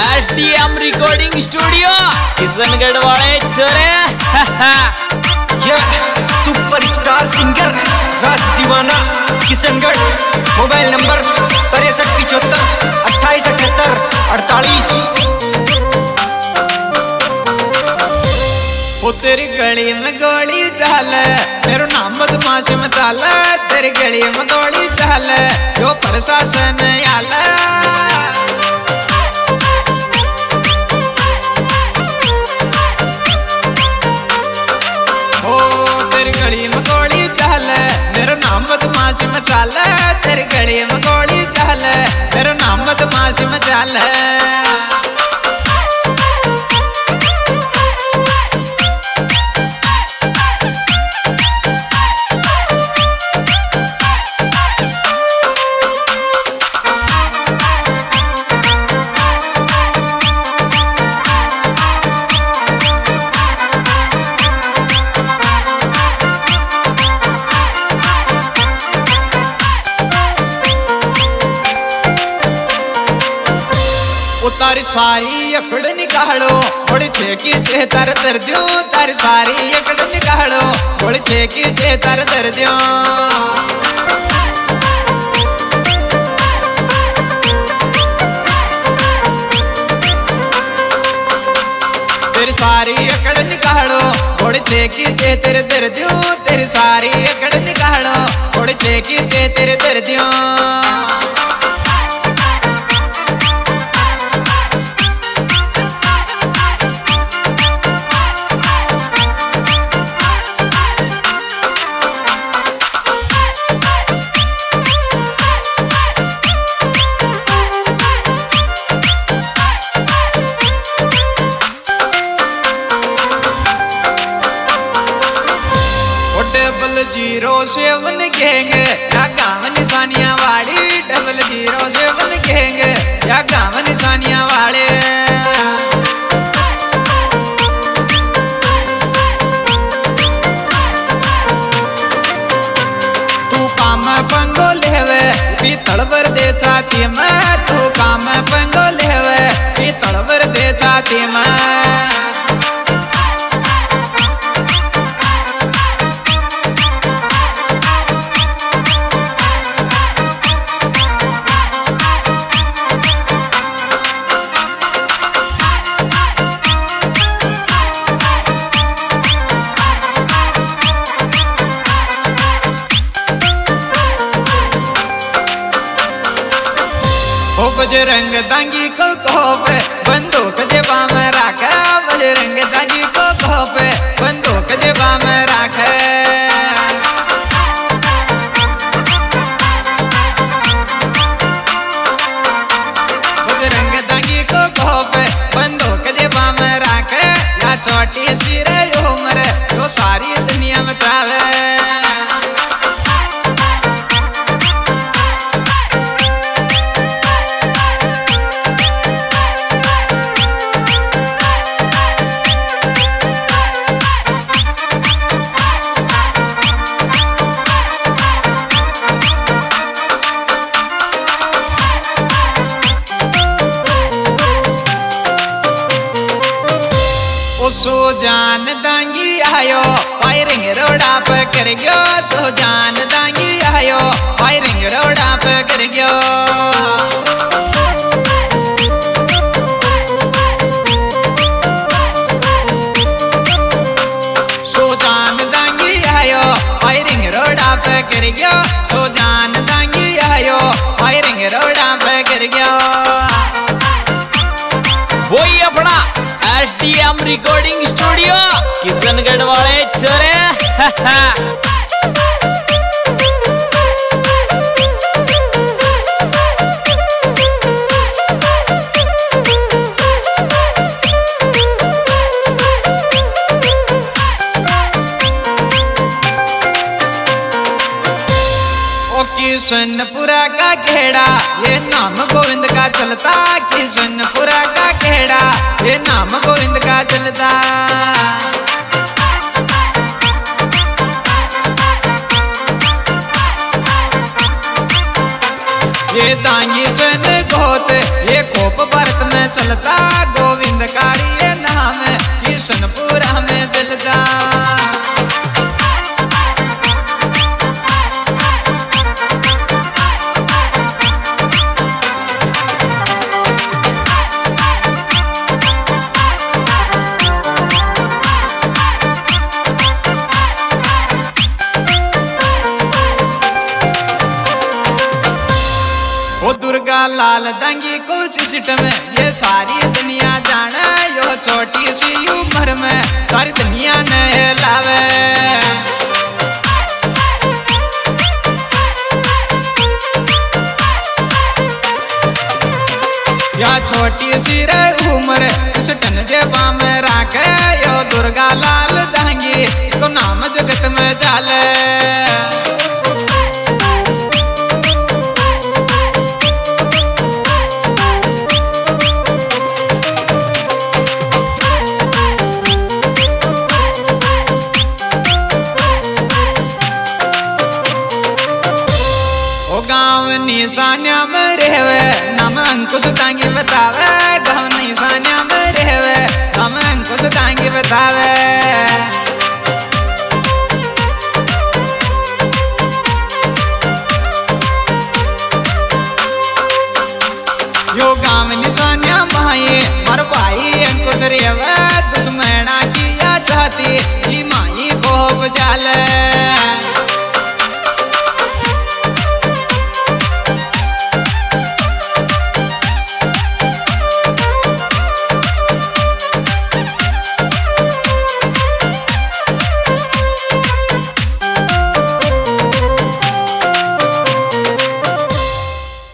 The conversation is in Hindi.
S D M recording studio Kishangarh वाले चले। सुपरस्टार सिंगर राज दीवाना किशनगढ़ मोबाइल नंबर तिरसठ पिछहत्तर अट्ठाईस अठहत्तर अड़तालीस। ओ तेरी गली में गोली चाल मेरो नाम बदमाश में चाल तेरी गली में गोली चाल जो प्रशासन आल बदमाश में चाल उतारी सारी अकड़ निकालो। थोड़ी छेकी चे तर तर दियो, तारी सारी अकड़ निकालो। थोड़ी छेकी चे तर तर दियो। तेरी सारी अकड़ निकालो। थोड़ी छेकी चे तेरे तर दियो, तेरी सारी अकड़ निकालो। थोड़ी छेकी चे तेरे तर दियो। गैंग या गाँव निशानिया वाली डबल ज़ीरो सेवन या निशानिया वाले। दे छाती में, तू काम पंगो लेवे पीतल भर दे छाती में। ओ बजरंग दांगी को कोप सो जान दांगी आयो। वायरिंग रोडा पे कर गयो। सो जान दांगी आयो। वायरिंग रोडा पे कर गयो। सो रिकॉर्डिंग स्टूडियो किशनगढ़ वाले चोरे ओ किशनपुरा का खेड़ा, ये नाम गोविंद का चलता कि किशनपुरा का खेड़ा, ये नाम गोविंद का चलता। दुर्गा लाल दंगी को सिस्टम ये सारी दुनिया जाने, यो छोटी सी उम्र में सारी दुनिया ने लावे। या छोटी सी रे उम्र, उस टन जेबा में राखे, यो दुर्गा लाल दंगी को नाम जगत में जाले। गाँव निशानिया में रहवे। नाम अंकुश तांगी बतावे। गाँव सान्या में रहवे। नाम अंकुश तांगी बतावे।